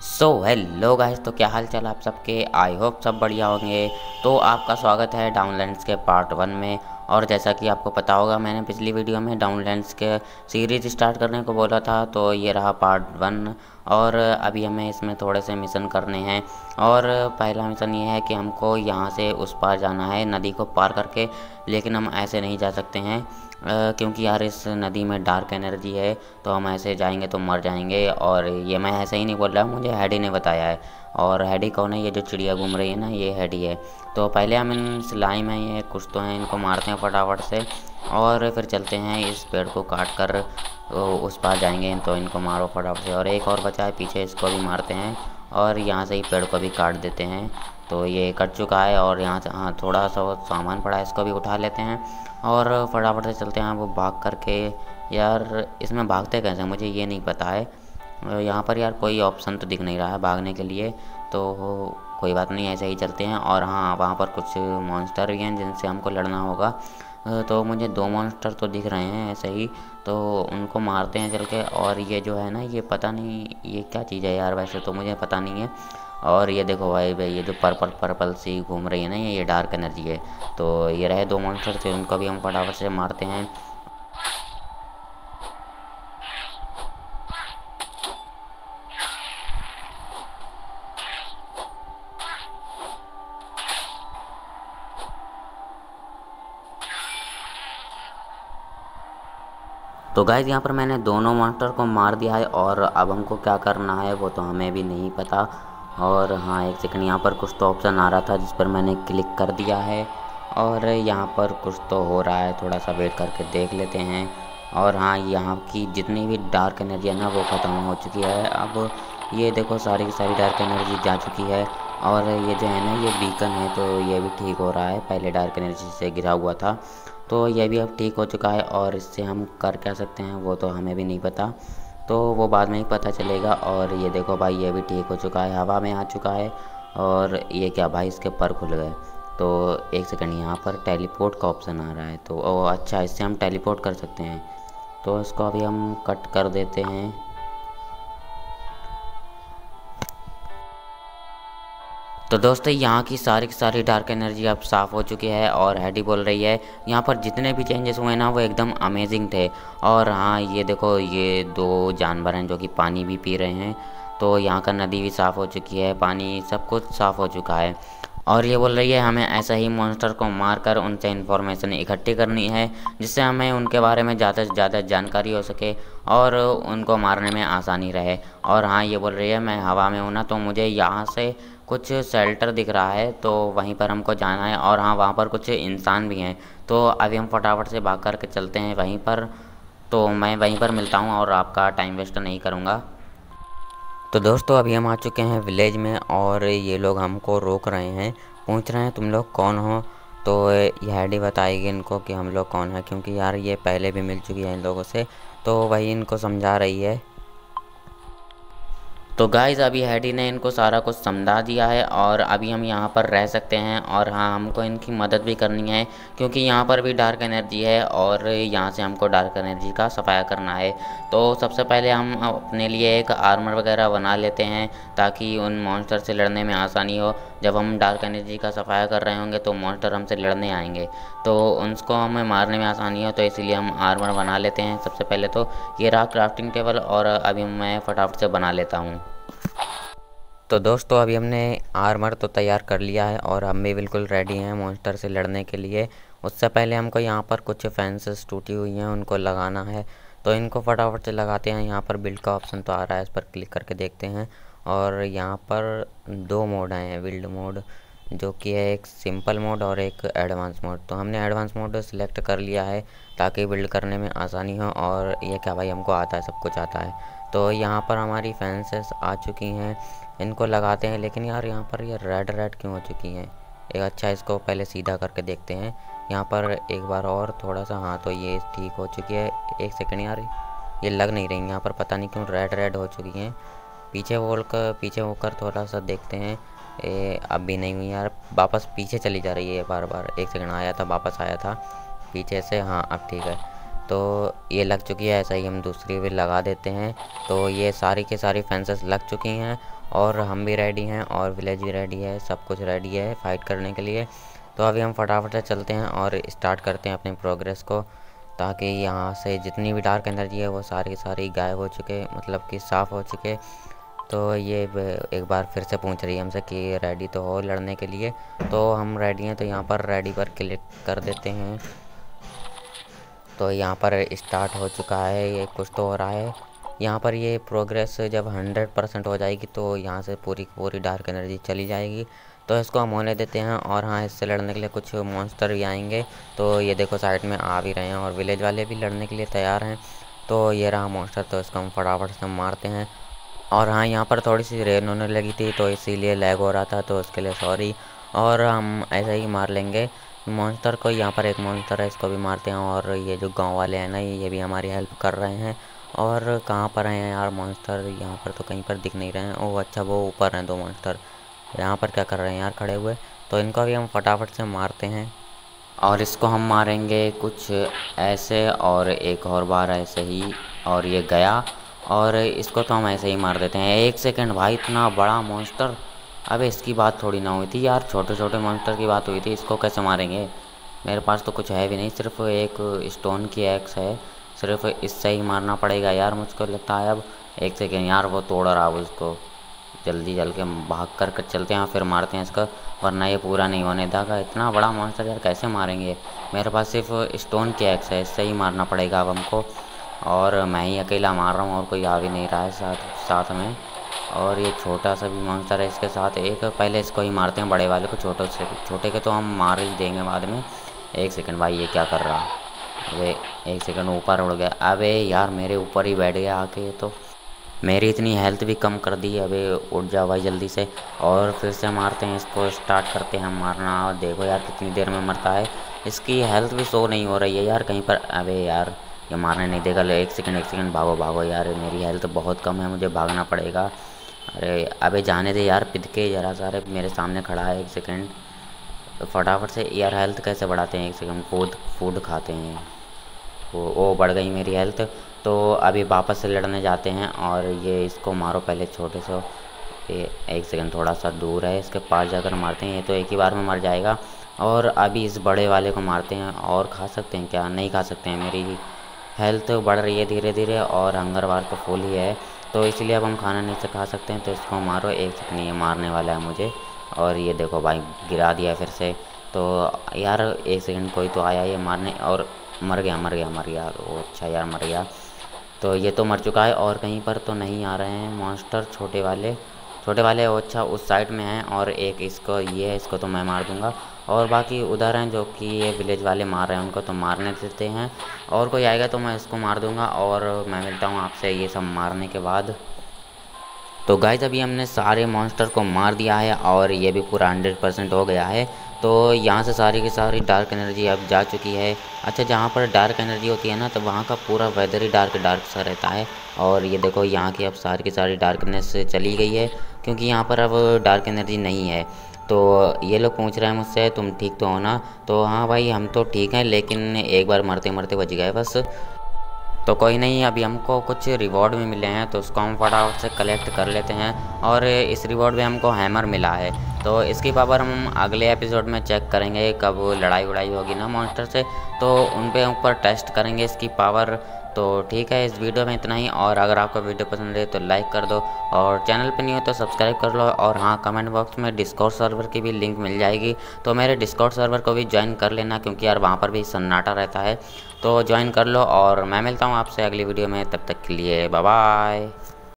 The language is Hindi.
सो हेलो गाइस तो क्या हाल चाल आप सबके? आई होप सब बढ़िया होंगे। तो आपका स्वागत है डाउनलैंड्स के पार्ट वन में। और जैसा कि आपको पता होगा, मैंने पिछली वीडियो में डाउनलैंड्स के सीरीज़ स्टार्ट करने को बोला था तो ये रहा पार्ट वन और अभी हमें इसमें थोड़े से मिशन करने हैं। और पहला मिशन ये है कि हमको यहाँ से उस पार जाना है, नदी को पार करके, लेकिन हम ऐसे नहीं जा सकते हैं क्योंकि यार इस नदी में डार्क एनर्जी है तो हम ऐसे जाएँगे तो मर जाएँगे, और ये मैं ऐसे ही नहीं बोल रहा, मुझे हैडी ने बताया है। और हैडी कौन है? ये जो चिड़िया घूम रही है ना, ये हैडी है। तो पहले हम इन सिलाई में ये कुछ तो हैं, इनको मारते हैं फटाफट से और फिर चलते हैं, इस पेड़ को काट कर उस पार जाएँगे तो इनको मारो फटाफट से। और एक और बचा है, पीछे इसको भी मारते हैं, और यहाँ से ही पेड़ को भी काट देते हैं। तो ये कट चुका है, और यहाँ से हाँ थोड़ा सा सामान पड़ा है, इसको भी उठा लेते हैं। और फटाफट से चलते हैं, वो भाग करके, यार, इसमें भागते कैसे मुझे ये नहीं पता है। यहाँ पर यार कोई ऑप्शन तो दिख नहीं रहा है भागने के लिए तो कोई बात नहीं, ऐसे ही चलते हैं। और हाँ वहाँ पर कुछ मॉन्स्टर भी हैं जिनसे हमको लड़ना होगा। तो मुझे दो मॉन्स्टर तो दिख रहे हैं ऐसे ही तो उनको मारते हैं चल के और ये जो है ना, ये पता नहीं ये क्या चीज़ है यार वैसे तो मुझे पता नहीं है। और ये देखो भाई भाई ये जो पर्पल पर्पल सी घूम रही है ना, ये डार्क एनर्जी है। तो ये रहे दो मॉन्स्टर थे उनको भी हम फटाफट से मारते हैं। तो गाइज़ यहाँ पर मैंने दोनों मॉन्स्टर को मार दिया है और अब हमको क्या करना है वो तो हमें भी नहीं पता। और हाँ एक सेकंड यहाँ पर कुछ तो ऑप्शन आ रहा था जिस पर मैंने क्लिक कर दिया है। और यहाँ पर कुछ तो हो रहा है, थोड़ा सा वेट करके देख लेते हैं। और हाँ यहाँ की जितनी भी डार्क एनर्जी है ना, वो ख़त्म हो चुकी है। अब ये देखो, सारी की सारी डार्क एनर्जी जा चुकी है। और ये जो है ना, ये बीकन है तो ये भी ठीक हो रहा है। पहले डार्क एनर्जी से गिरा हुआ था। तो ये भी अब ठीक हो चुका है और इससे हम कर क्या सकते हैं वो तो हमें भी नहीं पता। तो वो बाद में ही पता चलेगा और ये देखो भाई, ये भी ठीक हो चुका है, हवा में आ चुका है और ये क्या भाई, इसके पर खुल गए। तो एक सेकंड, यहाँ पर टेलीपोर्ट का ऑप्शन आ रहा है तो ओ अच्छा इससे हम टेलीपोर्ट कर सकते हैं। तो इसको अभी हम कट कर देते हैं। तो दोस्तों, यहाँ की सारी की सारी डार्क एनर्जी अब साफ़ हो चुकी है और हैडी बोल रही है, यहाँ पर जितने भी चेंजेस हुए ना, वो एकदम अमेजिंग थे। और हाँ ये देखो, ये दो जानवर हैं जो कि पानी भी पी रहे हैं तो यहाँ का नदी भी साफ़ हो चुकी है, पानी सब कुछ साफ़ हो चुका है। और ये बोल रही है, हमें ऐसा ही मॉन्स्टर को मार कर उनसे इन्फॉर्मेशन इकट्ठी करनी है, जिससे हमें उनके बारे में ज़्यादा से ज़्यादा जानकारी हो सके और उनको मारने में आसानी रहे। और हाँ ये बोल रही है, मैं हवा में हूँ ना तो मुझे यहाँ से कुछ शेल्टर दिख रहा है तो वहीं पर हमको जाना है और हाँ वहाँ पर कुछ इंसान भी हैं। तो अभी हम फटाफट से भाग करके चलते हैं वहीं पर। तो मैं वहीं पर मिलता हूँ और आपका टाइम वेस्ट नहीं करूँगा। तो दोस्तों, अभी हम आ चुके हैं विलेज में और ये लोग हमको रोक रहे हैं। पूछ रहे हैं, तुम लोग कौन हो? तो ये आईडी बताएगी इनको कि हम लोग कौन हैं, क्योंकि यार ये पहले भी मिल चुकी है इन लोगों से। तो वही इनको समझा रही है। तो गाइज़ अभी हैडी ने इनको सारा कुछ समझा दिया है और अभी हम यहाँ पर रह सकते हैं और हाँ हमको इनकी मदद भी करनी है क्योंकि यहाँ पर भी डार्क एनर्जी है और यहाँ से हमको डार्क एनर्जी का सफाया करना है। तो सबसे पहले हम अपने लिए एक आर्मर वगैरह बना लेते हैं ताकि उन मॉन्स्टर से लड़ने में आसानी हो। जब हम डार्क एनर्जी का सफाया कर रहे होंगे तो मॉन्स्टर हमसे लड़ने आएँगे। तो उनको हमें मारने में आसानी हो तो इसीलिए हम आर्मर बना लेते हैं सबसे पहले तो। ये रहा क्राफ्टिंग टेबल और अभी मैं फटाफट से बना लेता हूँ। तो दोस्तों, अभी हमने आर्मर तो तैयार कर लिया है और हम भी बिल्कुल रेडी हैं मॉन्स्टर से लड़ने के लिए। उससे पहले हमको यहाँ पर कुछ फैंसेस टूटी हुई हैं, उनको लगाना है। तो इनको फटाफट से लगाते हैं। यहाँ पर बिल्ड का ऑप्शन तो आ रहा है, इस पर क्लिक करके देखते हैं। और यहाँ पर दो मोड आए हैं बिल्ड मोड जो कि है एक सिंपल मोड और एक एडवांस मोड तो हमने एडवांस मोड सिलेक्ट कर लिया है, ताकि बिल्ड करने में आसानी हो और ये क्या भाई, हमको आता है, सब कुछ आता है। तो यहाँ पर हमारी फैंसेस आ चुकी हैं। इनको लगाते हैं लेकिन यार यहाँ पर ये रेड रेड क्यों हो चुकी हैं? एक अच्छा इसको पहले सीधा करके देखते हैं। यहाँ पर एक बार और थोड़ा सा हाँ तो ये ठीक हो चुकी है। एक सेकेंड यार ये लग नहीं रही यहाँ पर पता नहीं क्यों रेड रेड हो चुकी हैं। पीछे बोल कर पीछे होकर थोड़ा सा देखते हैं। ए, अब भी नहीं हुई यार। वापस पीछे चली जा रही है बार बार। एक सेकंड आया था वापस आया था। पीछे से हाँ अब ठीक है। तो ये लग चुकी है, ऐसा ही हम दूसरी भी लगा देते हैं। तो ये सारी के सारी फेंसेस लग चुकी हैं और हम भी रेडी हैं और विलेज भी रेडी है, सब कुछ रेडी है फाइट करने के लिए। तो अभी हम फटाफट से चलते हैं और स्टार्ट करते हैं अपनी प्रोग्रेस को, ताकि यहाँ से जितनी भी डार्क एनर्जी है वो सारी सारी गायब हो चुके मतलब कि साफ़ हो चुके। तो ये एक बार फिर से पूछ रही है हमसे कि रेडी तो हो लड़ने के लिए। तो हम रेडी हैं तो यहाँ पर रेडी पर क्लिक कर देते हैं। तो यहाँ पर स्टार्ट हो चुका है, ये कुछ तो हो रहा है। यहाँ पर ये प्रोग्रेस जब हंड्रेड परसेंट हो जाएगी तो यहाँ से पूरी पूरी डार्क एनर्जी चली जाएगी। तो इसको हम होने देते हैं और हाँ इससे लड़ने के लिए कुछ मॉन्स्टर भी आएँगे। तो ये देखो साइड में आ भी रहे हैं और विलेज वाले भी लड़ने के लिए तैयार हैं। तो ये रहा मॉन्स्टर तो इसको हम फटाफट से मारते हैं। और हाँ यहाँ पर थोड़ी सी रेन होने लगी थी तो इसीलिए लैग हो रहा था तो उसके लिए सॉरी और हम ऐसे ही मार लेंगे। मॉन्स्टर को, यहाँ पर एक मॉन्स्टर है, इसको भी मारते हैं और ये जो गाँव वाले हैं ना, ये भी हमारी हेल्प कर रहे हैं। और कहाँ पर हैं यार मॉन्स्टर यहाँ पर तो कहीं पर दिख नहीं रहे हैं। ओह अच्छा वो ऊपर हैं दो मॉन्स्टर यहाँ पर क्या कर रहे हैं यार, खड़े हुए? तो इनको भी हम फटाफट से मारते हैं। और इसको हम मारेंगे कुछ ऐसे और एक और बार ऐसे ही, और ये गया। और इसको तो हम ऐसे ही मार देते हैं। एक सेकेंड भाई, इतना बड़ा मॉन्स्टर अबे, इसकी बात थोड़ी ना हुई थी यार। छोटे छोटे मॉन्स्टर की बात हुई थी, इसको कैसे मारेंगे? मेरे पास तो कुछ है भी नहीं, सिर्फ़ एक स्टोन की एक्स है। सिर्फ़ इससे ही मारना पड़ेगा यार मुझको लगता है अब। एक सेकेंड यार, वो तोड़ रहा है उसको जल्दी जल के भाग कर कर चलते हैं, फिर मारते हैं इसका, वरना ये पूरा नहीं होने देगा। इतना बड़ा मॉन्स्टर यार, कैसे मारेंगे? मेरे पास सिर्फ़ स्टोन की एक्स है, इससे ही मारना पड़ेगा अब हमको। और मैं ही अकेला मार रहा हूँ, और कोई आ भी नहीं रहा है साथ साथ में। और ये छोटा सा भी मॉन्स्टर है इसके साथ। एक पहले इसको ही मारते हैं बड़े वाले को, छोटे से, छोटे के तो हम मार ही देंगे बाद में। एक सेकंड भाई, ये क्या कर रहा? अबे, एक सेकंड ऊपर उड़ गया। अबे यार, मेरे ऊपर ही बैठ गया आके तो। मेरी इतनी हेल्थ भी कम कर दी अबे, उठ जाओ भाई जल्दी से। और फिर से मारते हैं इसको स्टार्ट करते हैं मारना। और देखो यार, कितनी देर में मरता है। इसकी हेल्थ भी शो नहीं हो रही है यार कहीं पर। अबे यार ये मारने नहीं देगा। ले, एक सेकंड एक सेकंड भागो भागो यार, मेरी हेल्थ बहुत कम है, मुझे भागना पड़ेगा। अरे, अबे जाने दे यार पिद के जरा सारे मेरे सामने खड़ा है, एक सेकंड तो फटाफट से यार हेल्थ कैसे बढ़ाते हैं? एक सेकंड फ़ूड फ़ूड खाते हैं। वो ओ बढ़ गई मेरी हेल्थ तो अभी वापस से लड़ने जाते हैं और ये इसको मारो पहले छोटे से। ये एक सेकंड थोड़ा सा दूर है, इसके पास जाकर मारते हैं। ये तो एक ही बार में मर जाएगा। और अभी इस बड़े वाले को मारते हैं और खा सकते हैं क्या? नहीं खा सकते हैं, मेरी हेल्थ बढ़ रही है धीरे धीरे और हंगर बार तो फुल ही है। तो इसलिए अब हम खाना नहीं से खा सकते हैं तो इसको मारो, एक सेकंड ये मारने वाला है मुझे। और ये देखो भाई, गिरा दिया फिर से। तो यार, एक सेकंड कोई तो आया ये मारने और मर गया मर गया मर गया। वो अच्छा यार, मर गया। तो ये तो मर चुका है और कहीं पर तो नहीं आ रहे हैं मॉन्स्टर छोटे वाले। छोटे वाले वो अच्छा उस साइड में हैं और एक इसको, ये है, इसको तो मैं मार दूँगा। और बाकी उधर हैं जो कि ये विलेज वाले मार रहे हैं, उनको तो मारने देते हैं। और कोई आएगा तो मैं इसको मार दूँगा और मैं मिलता हूँ आपसे ये सब मारने के बाद। तो गाइज़ अभी हमने सारे मॉन्स्टर को मार दिया है और ये भी पूरा हंड्रेड परसेंट हो गया है। तो यहाँ से सारी की सारी डार्क एनर्जी अब जा चुकी है। अच्छा जहाँ पर डार्क एनर्जी होती है ना तो वहाँ का पूरा वेदर ही डार्क डार्क सा रहता है। और ये देखो, यहाँ की अब सारी की सारी डार्कनेस चली गई है, क्योंकि यहाँ पर अब डार्क एनर्जी नहीं है। तो ये लोग पूछ रहे हैं मुझसे, तुम ठीक तो हो ना? तो हाँ भाई, हम तो ठीक हैं, लेकिन एक बार मरते मरते बच गए बस। तो कोई नहीं, अभी हमको कुछ रिवॉर्ड भी मिले हैं तो उसको हम फटाफट से कलेक्ट कर लेते हैं, और इस रिवॉर्ड में हमको हैमर मिला है। तो इसकी पावर हम अगले एपिसोड में चेक करेंगे कब लड़ाई वड़ाई होगी ना मॉन्स्टर से। तो उन पर ऊपर टेस्ट करेंगे इसकी पावर तो ठीक है, इस वीडियो में इतना ही। और अगर आपको वीडियो पसंद है तो लाइक कर दो। और चैनल पर नहीं हो तो सब्सक्राइब कर लो। और हाँ कमेंट बॉक्स में डिस्कॉर्ड सर्वर की भी लिंक मिल जाएगी। तो मेरे डिस्कॉर्ड सर्वर को भी ज्वाइन कर लेना, क्योंकि यार वहाँ पर भी सन्नाटा रहता है। तो ज्वाइन कर लो और मैं मिलता हूँ आपसे अगली वीडियो में। तब तक के लिए बाय